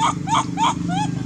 Ha ha ha ha!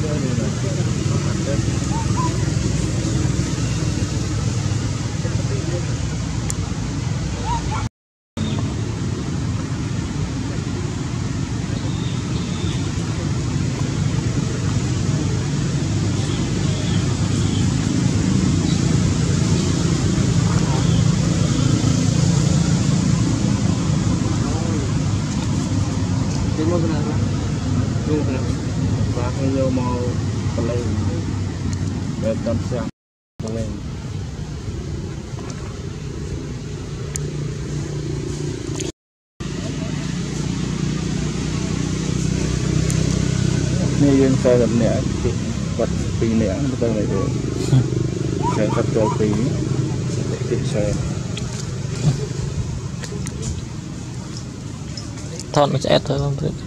Good. ដល់ផ្ទាំងទៅវិញនេះយើង40នាក់ទីគាត់2នាក់ទៅទៅនេះគេគាត់ចូល2ទីខ្សែ ថតមួយឆ្អែតទៅបងព្រឹក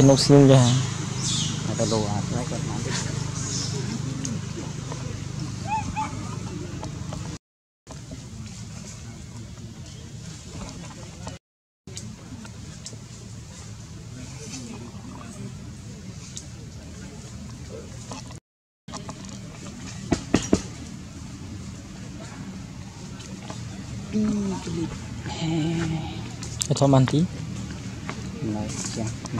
chỉ nấu xiêm ra ta đồ à Ito man ti? Nice. Yeah.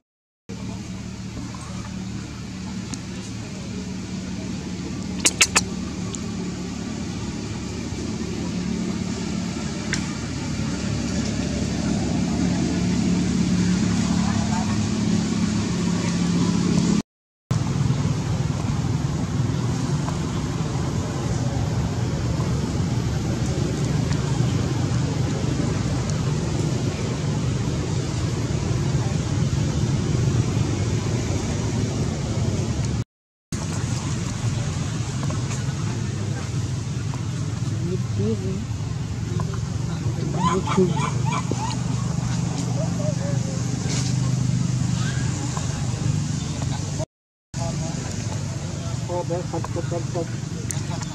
Oh, best, best, best, best.